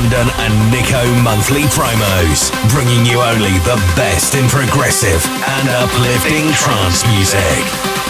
London and Niko monthly promos, bringing you only the best in progressive and uplifting trance music.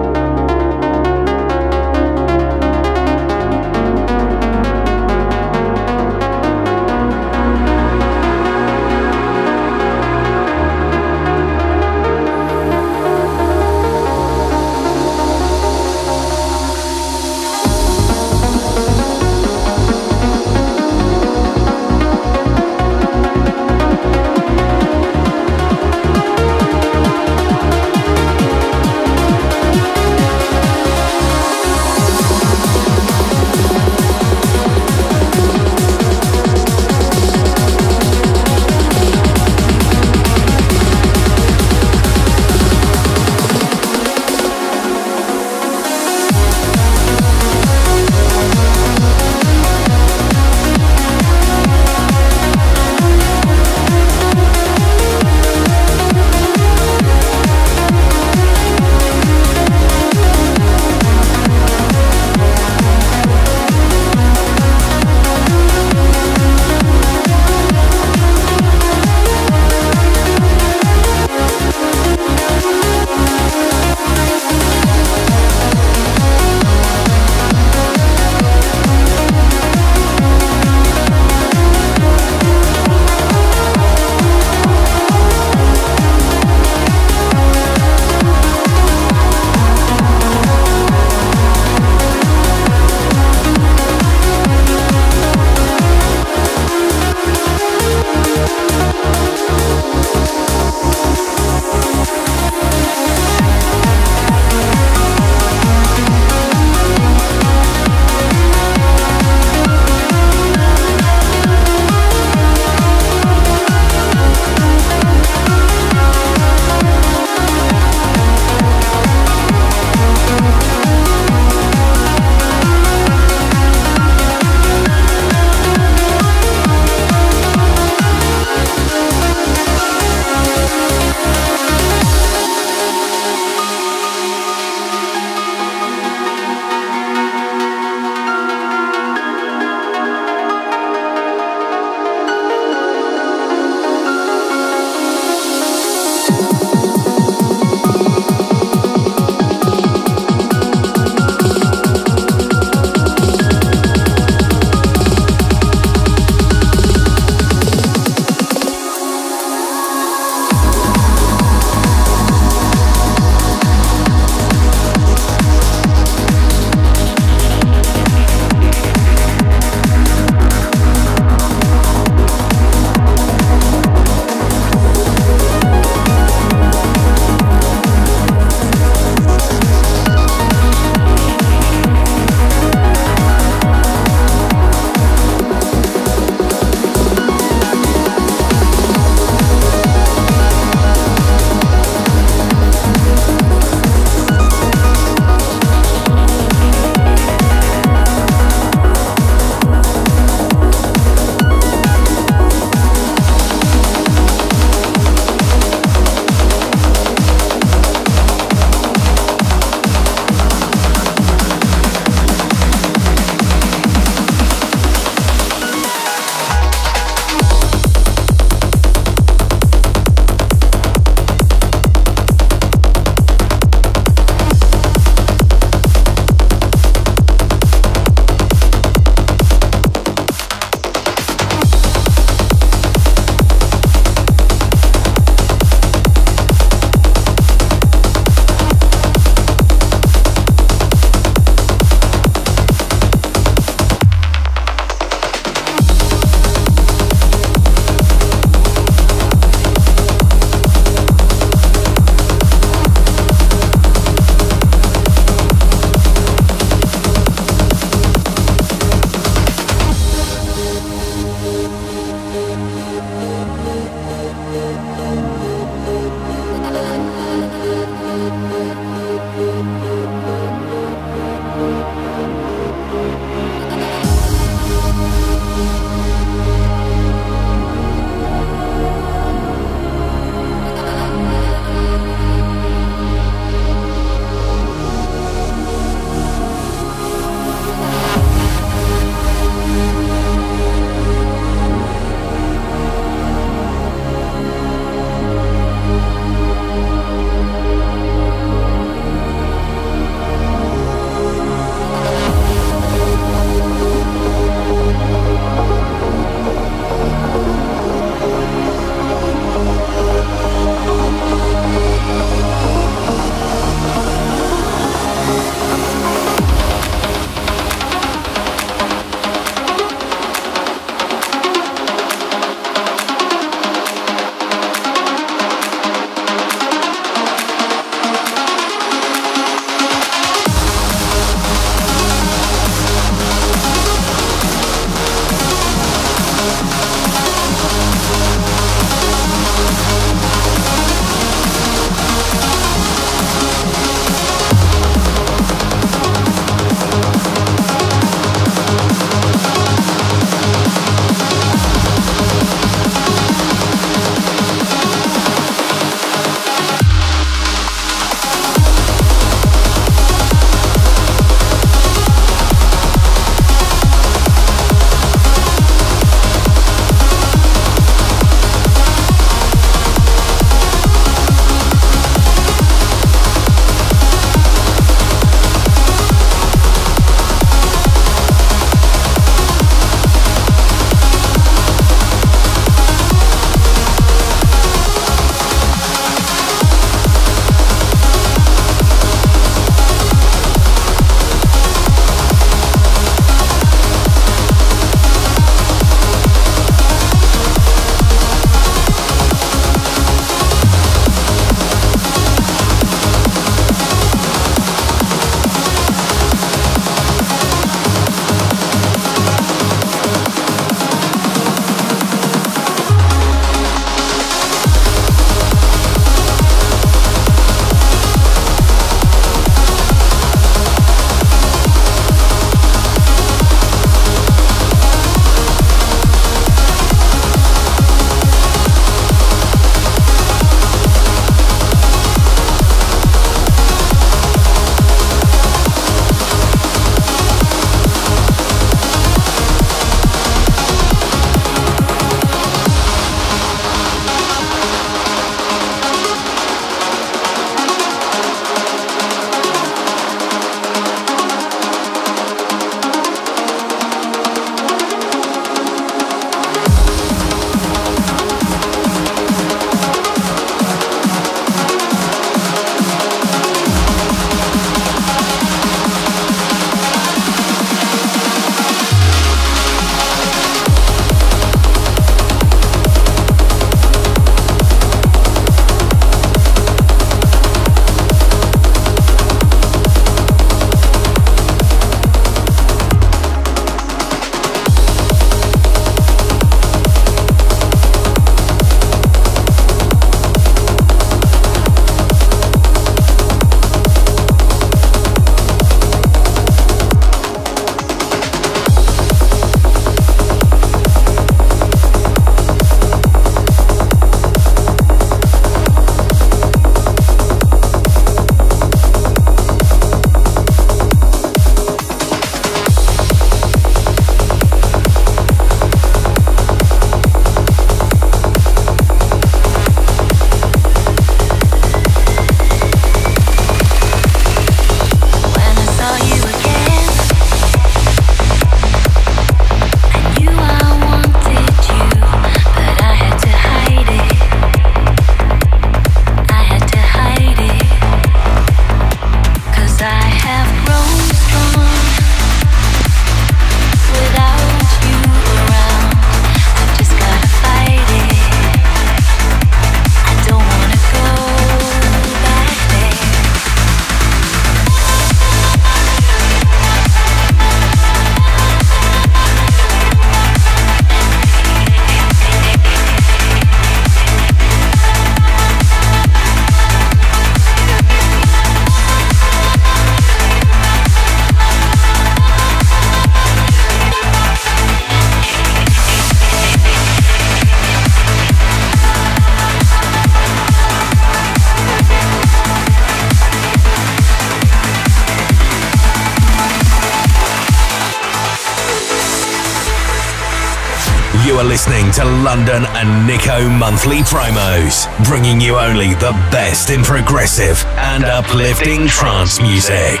London and Niko monthly promos, bringing you only the best in progressive and uplifting trance music.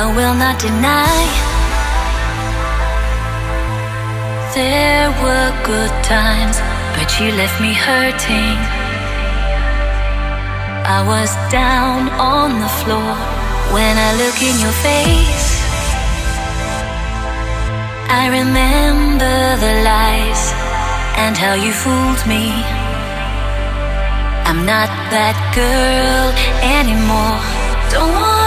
I will not deny there were good times, but you left me hurting. I was down on the floor when I look in your face. I remember the lies and how you fooled me. I'm not that girl anymore. Don't wanna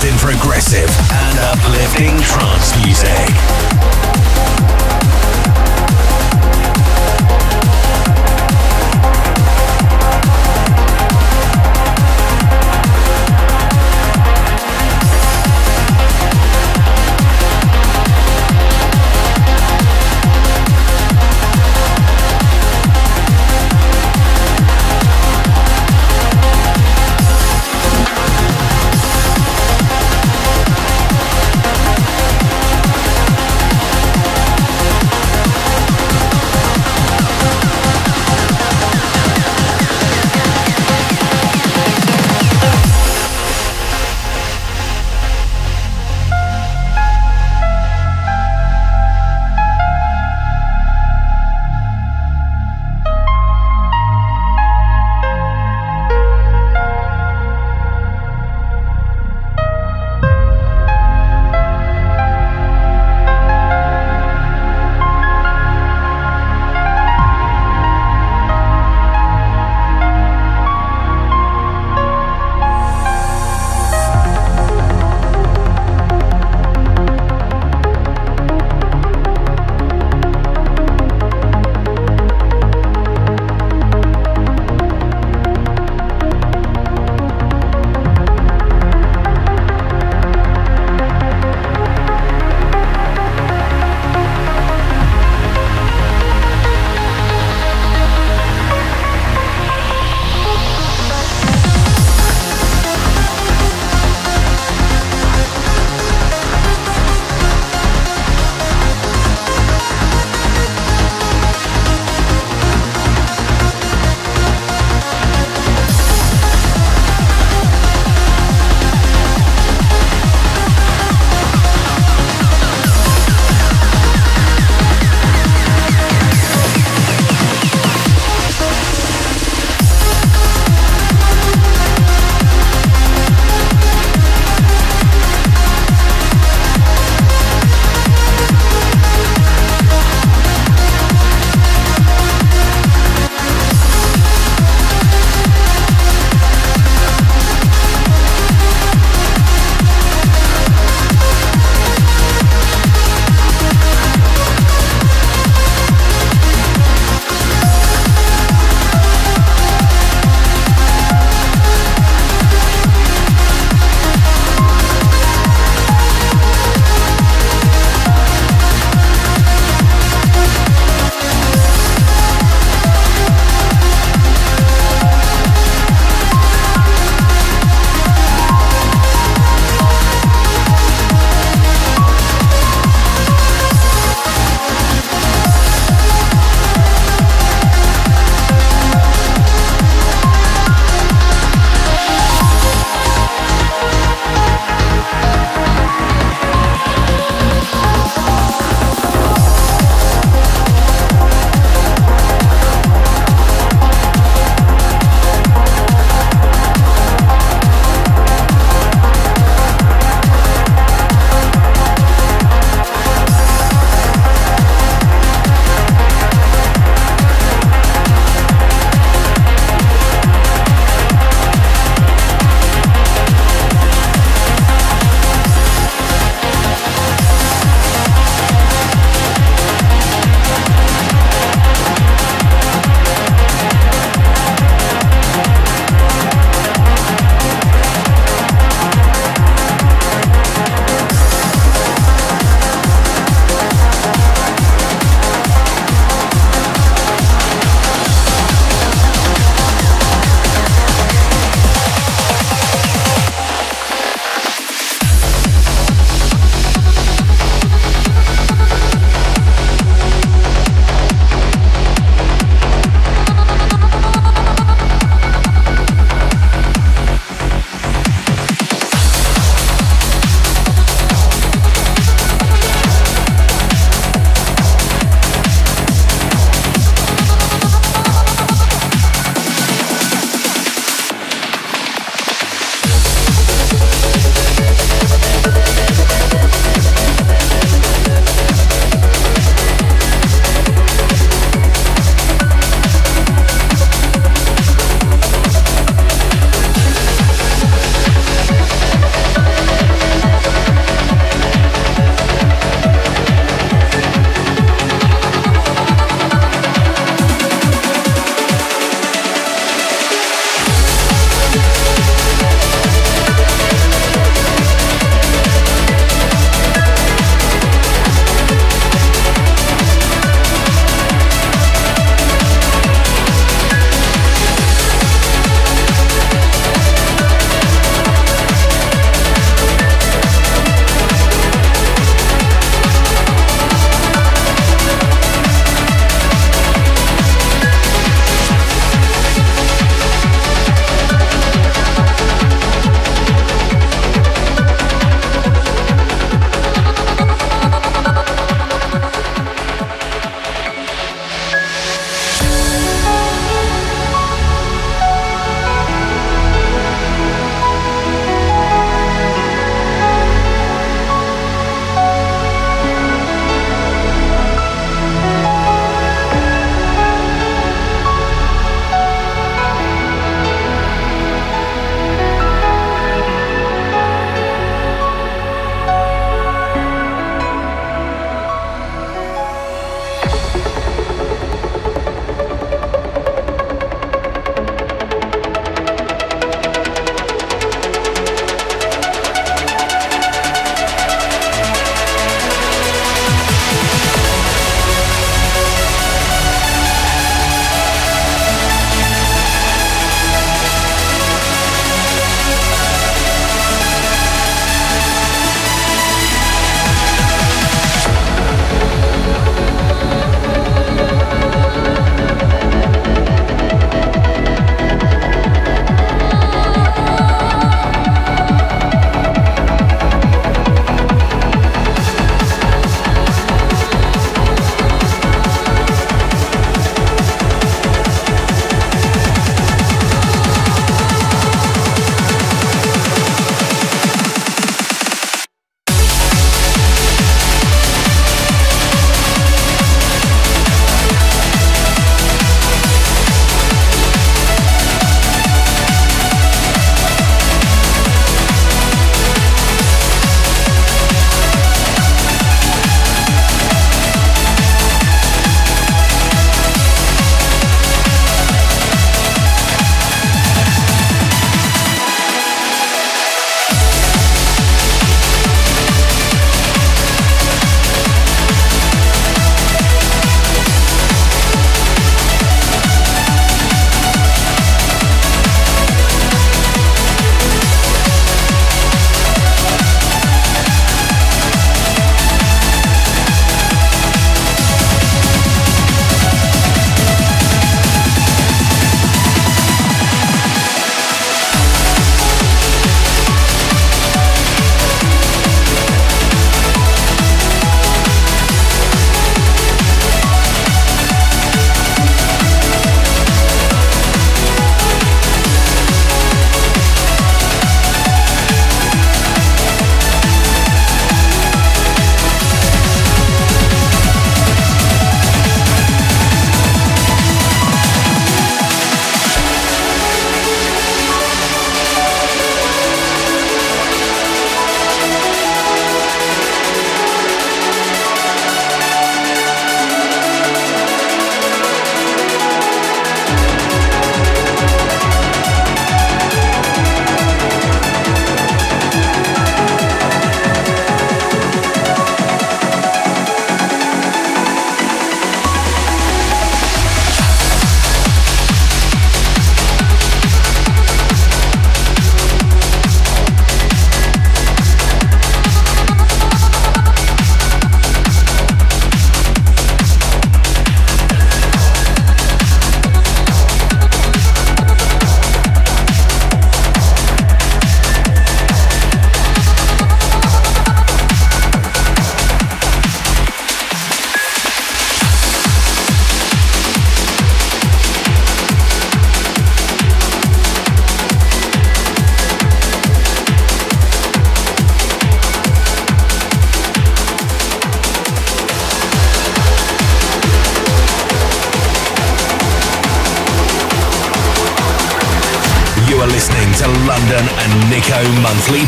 best in progressive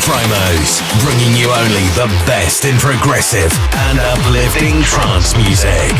Promos, bringing you only the best in progressive and uplifting trance music.